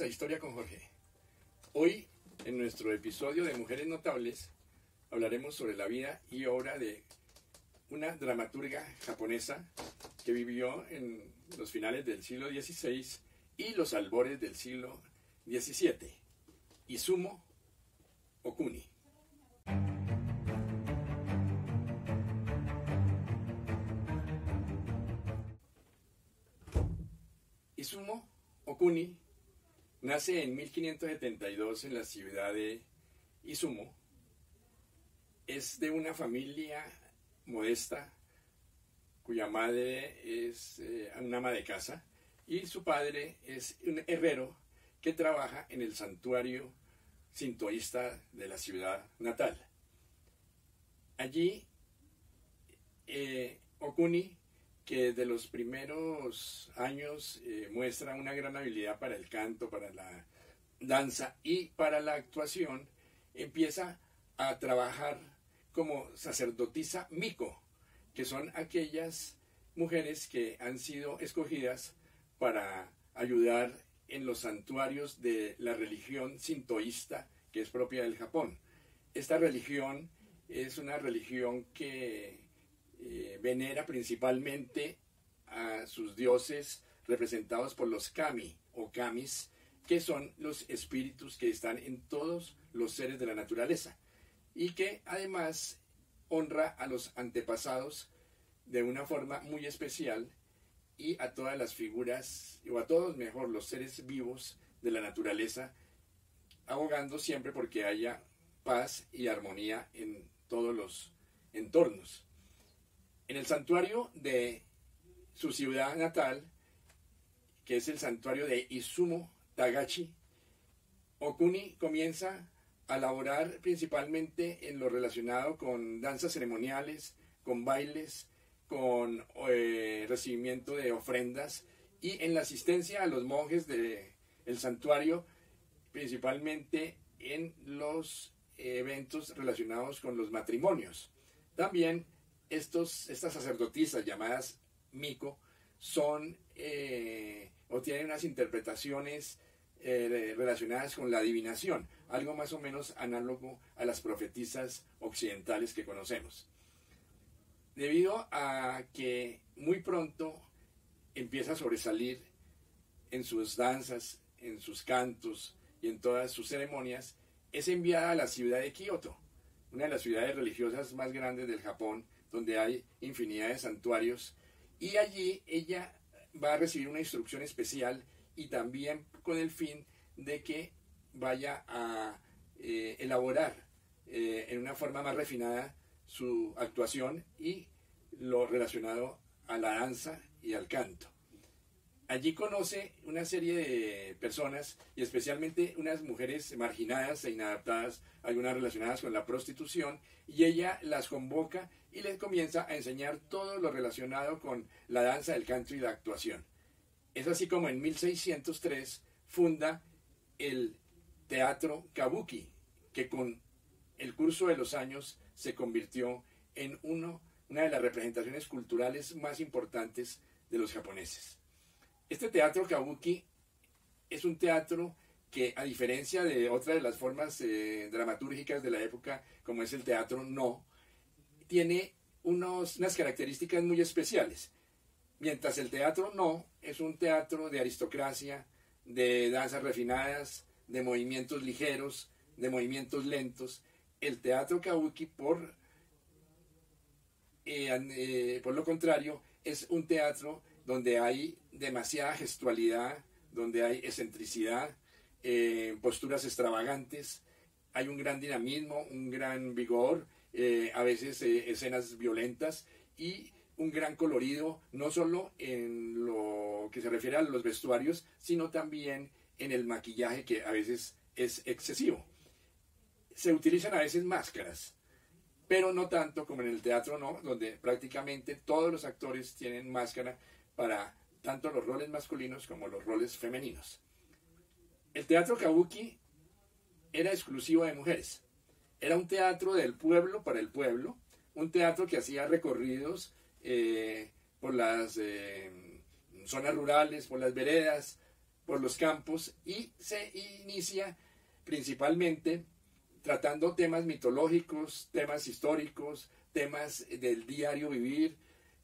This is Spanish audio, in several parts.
A Historia con Jorge. Hoy, en nuestro episodio de Mujeres Notables, hablaremos sobre la vida y obra de una dramaturga japonesa que vivió en los finales del siglo XVI y los albores del siglo XVII, Izumo Okuni. Izumo Okuni nace en 1572 en la ciudad de Izumo. Es de una familia modesta cuya madre es eh, una ama de casa y su padre es un herrero que trabaja en el santuario sintoísta de la ciudad natal. Allí, eh, Okuni que desde los primeros años eh, muestra una gran habilidad para el canto, para la danza y para la actuación, empieza a trabajar como sacerdotisa Miko, que son aquellas mujeres que han sido escogidas para ayudar en los santuarios de la religión sintoísta que es propia del Japón. Esta religión es una religión que eh, venera principalmente a sus dioses representados por los kami o kamis, que son los espíritus que están en todos los seres de la naturaleza y que además honra a los antepasados de una forma muy especial y a todas las figuras, o a todos mejor, los seres vivos de la naturaleza, abogando siempre porque haya paz y armonía en todos los entornos. En el santuario de su ciudad natal, que es el santuario de Izumo Tagachi, Okuni comienza a laborar principalmente en lo relacionado con danzas ceremoniales, con bailes, con eh, recibimiento de ofrendas y en la asistencia a los monjes del santuario, principalmente en los eventos relacionados con los matrimonios. También estos, estas sacerdotisas llamadas Miko son eh, o tienen unas interpretaciones eh, relacionadas con la adivinación, algo más o menos análogo a las profetisas occidentales que conocemos. Debido a que muy pronto empieza a sobresalir en sus danzas, en sus cantos y en todas sus ceremonias, es enviada a la ciudad de Kioto, una de las ciudades religiosas más grandes del Japón, donde hay infinidad de santuarios, y allí ella va a recibir una instrucción especial y también con el fin de que vaya a eh, elaborar eh, en una forma más refinada su actuación y lo relacionado a la danza y al canto. Allí conoce una serie de personas y especialmente unas mujeres marginadas e inadaptadas, algunas relacionadas con la prostitución, y ella las convoca y les comienza a enseñar todo lo relacionado con la danza, el canto y la actuación. Es así como en 1603 funda el Teatro Kabuki, que con el curso de los años se convirtió en uno, una de las representaciones culturales más importantes de los japoneses. Este teatro kabuki es un teatro que, a diferencia de otras de las formas eh, dramatúrgicas de la época, como es el teatro no, tiene unos, unas características muy especiales. Mientras el teatro no es un teatro de aristocracia, de danzas refinadas, de movimientos ligeros, de movimientos lentos, el teatro kabuki, por, eh, eh, por lo contrario, es un teatro donde hay demasiada gestualidad, donde hay excentricidad, eh, posturas extravagantes, hay un gran dinamismo, un gran vigor, eh, a veces eh, escenas violentas y un gran colorido, no solo en lo que se refiere a los vestuarios, sino también en el maquillaje que a veces es excesivo. Se utilizan a veces máscaras, pero no tanto como en el teatro, no, donde prácticamente todos los actores tienen máscara para tanto los roles masculinos como los roles femeninos. El teatro kabuki era exclusivo de mujeres. Era un teatro del pueblo para el pueblo, un teatro que hacía recorridos eh, por las eh, zonas rurales, por las veredas, por los campos y se inicia principalmente tratando temas mitológicos, temas históricos, temas del diario vivir,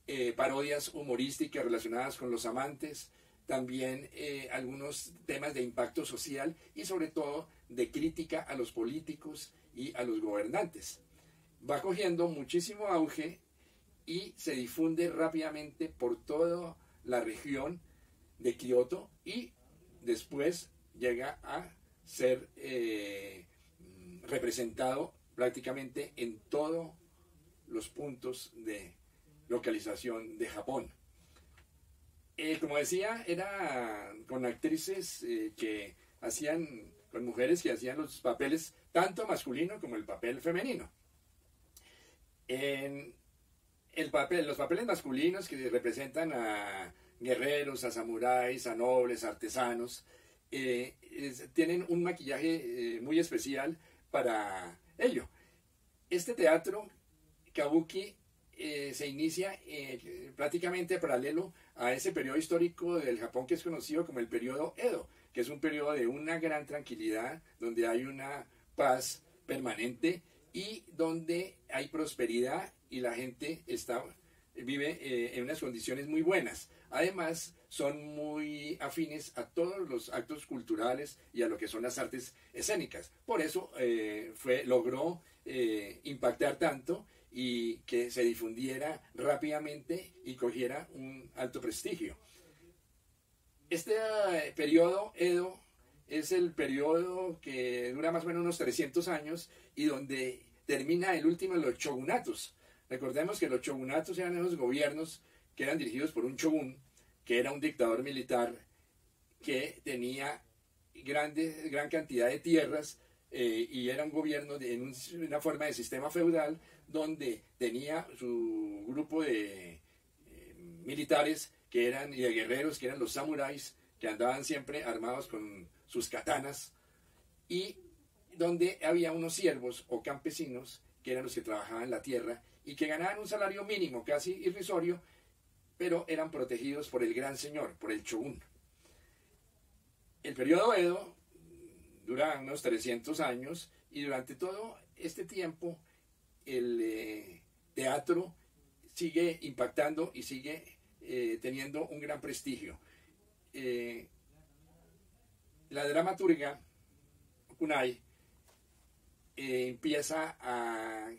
eh, parodias humorísticas relacionadas con los amantes, también algunos temas de impacto social y sobre todo de crítica a los políticos y a los gobernantes. Va cogiendo muchísimo auge y se difunde rápidamente por toda la región de Kioto y después llega a ser eh, representado prácticamente en todos los puntos de localización de Japón. Eh, como decía, era con actrices eh, que hacían, con mujeres que hacían los papeles tanto masculino como el papel femenino. En el papel, los papeles masculinos que representan a guerreros, a samuráis, a nobles, artesanos, eh, tienen un maquillaje muy especial para ello. Este teatro, Kabuki, eh, se inicia eh, prácticamente paralelo a ese periodo histórico del Japón que es conocido como el periodo Edo, que es un periodo de una gran tranquilidad, donde hay una paz permanente y donde hay prosperidad y la gente está, vive eh, en unas condiciones muy buenas. Además, son muy afines a todos los actos culturales y a lo que son las artes escénicas. Por eso fue, logró impactar tanto y que se difundiera rápidamente y cogiera un alto prestigio. Este eh, periodo Edo es el periodo que dura más o menos unos 300 años y donde termina el último de los shogunatos. Recordemos que los shogunatos eran esos gobiernos que eran dirigidos por un shogun, que era un dictador militar que tenía grande, gran cantidad de tierras eh, y era un gobierno de, en una forma de sistema feudal donde tenía su grupo de eh, militares que eran, y de guerreros que eran los samuráis, que andaban siempre armados con sus katanas, y donde había unos siervos o campesinos que eran los que trabajaban la tierra y que ganaban un salario mínimo casi irrisorio, pero eran protegidos por el gran señor, por el shogun. El periodo Edo dura unos 300 años y durante todo este tiempo el eh, teatro sigue impactando y sigue eh, teniendo un gran prestigio. Eh, la dramaturga Kunai empieza a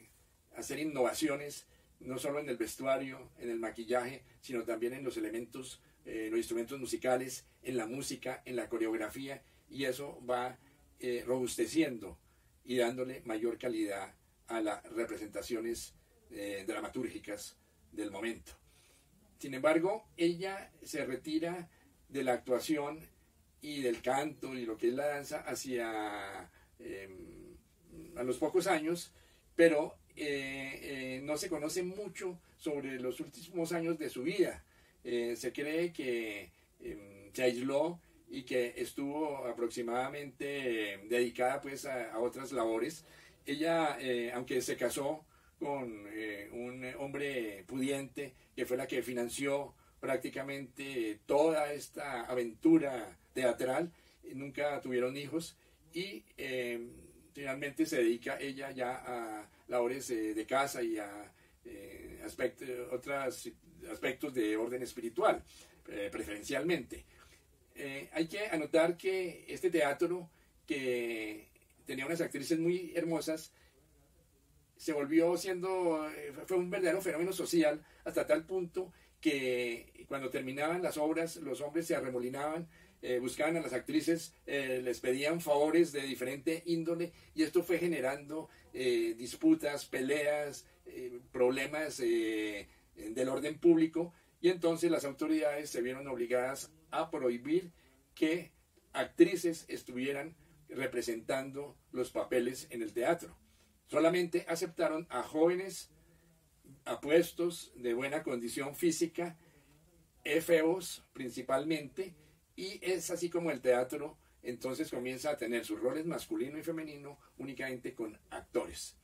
hacer innovaciones no solo en el vestuario, en el maquillaje, sino también en los elementos, los instrumentos musicales, en la música, en la coreografía, y eso va robusteciendo y dándole mayor calidad a las representaciones eh, dramatúrgicas del momento. Sin embargo, ella se retira de la actuación y del canto y lo que es la danza hacia em, a los pocos años, pero eh, eh, no se conoce mucho sobre los últimos años de su vida. se cree que em, se aisló y que estuvo aproximadamente dedicada pues a otras labores ella, eh, aunque se casó con eh, un hombre pudiente, que fue la que financió prácticamente toda esta aventura teatral, nunca tuvieron hijos y eh, finalmente se dedica ella ya a labores de casa y a otros aspectos de orden espiritual, preferencialmente. hay que anotar que este teatro que tenía unas actrices muy hermosas, se volvió siendo, eh, fue un verdadero fenómeno social hasta tal punto que cuando terminaban las obras los hombres se arremolinaban, eh, buscaban a las actrices, eh, les pedían favores de diferente índole y esto fue generando disputas, peleas, problemas del orden público y entonces las autoridades se vieron obligadas a prohibir que actrices estuvieran representando los papeles en el teatro. Solamente aceptaron a jóvenes apuestos de buena condición física, efeos principalmente, y es así como el teatro entonces comienza a tener sus roles masculino y femenino únicamente con actores.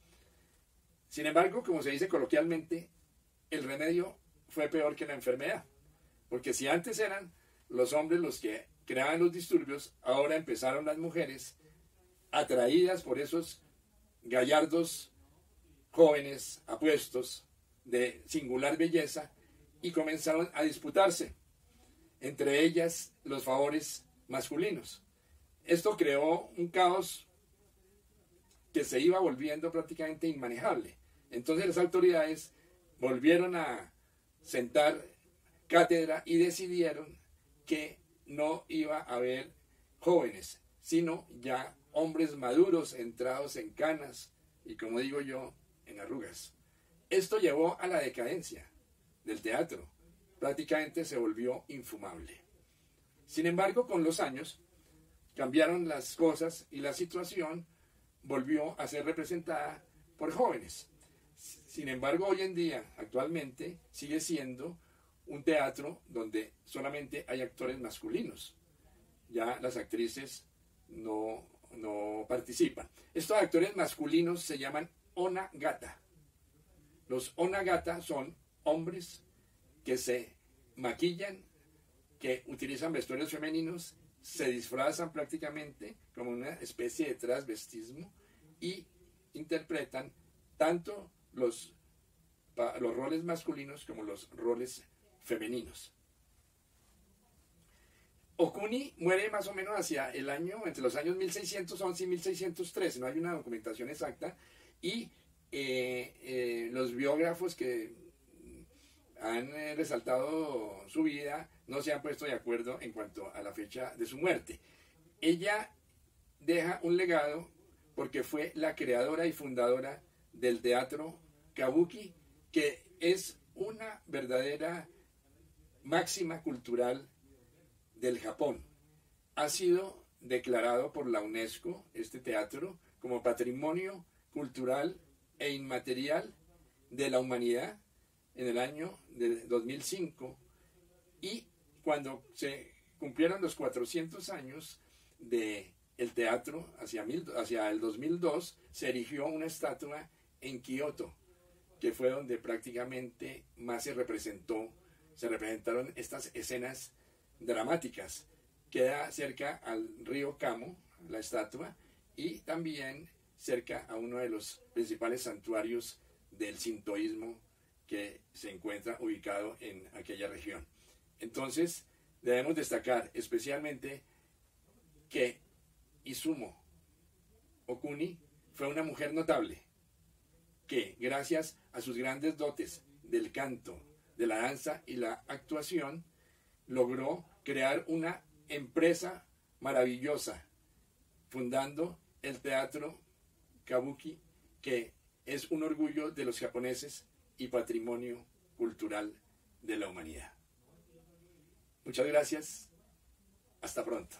Sin embargo, como se dice coloquialmente, el remedio fue peor que la enfermedad, porque si antes eran los hombres los que creaban los disturbios, ahora empezaron las mujeres, atraídas por esos gallardos jóvenes apuestos de singular belleza, y comenzaron a disputarse, entre ellas los favores masculinos. Esto creó un caos que se iba volviendo prácticamente inmanejable. Entonces las autoridades volvieron a sentar cátedra y decidieron que no iba a haber jóvenes, sino ya hombres maduros entrados en canas y como digo yo, en arrugas. Esto llevó a la decadencia del teatro. Prácticamente se volvió infumable. Sin embargo, con los años cambiaron las cosas y la situación volvió a ser representada por jóvenes. Sin embargo, hoy en día, actualmente, sigue siendo un teatro donde solamente hay actores masculinos. Ya las actrices no, no participan. Estos actores masculinos se llaman onagata. Los onagata son hombres que se maquillan, que utilizan vestuarios femeninos, se disfrazan prácticamente como una especie de transvestismo y interpretan tanto los, los roles masculinos como los roles femeninos. Okuni muere más o menos hacia el año, entre los años 1611 y 1613, no hay una documentación exacta, y eh, eh, los biógrafos que han eh, resaltado su vida no se han puesto de acuerdo en cuanto a la fecha de su muerte. Ella deja un legado porque fue la creadora y fundadora del teatro kabuki, que es una verdadera máxima cultural del Japón. Ha sido declarado por la UNESCO, este teatro, como patrimonio cultural e inmaterial de la humanidad en el año de 2005 y cuando se cumplieron los 400 años de el teatro hacia, hacia el 2002 se erigió una estatua en Kioto que fue donde prácticamente más se representó se representaron estas escenas dramáticas queda cerca al río Kamo la estatua y también cerca a uno de los principales santuarios del sintoísmo que se encuentra ubicado en aquella región. Entonces, debemos destacar especialmente que Izumo Okuni fue una mujer notable que, gracias a sus grandes dotes del canto, de la danza y la actuación, logró crear una empresa maravillosa, fundando el Teatro Kabuki, que es un orgullo de los japoneses y patrimonio cultural de la humanidad. Muchas gracias. Hasta pronto.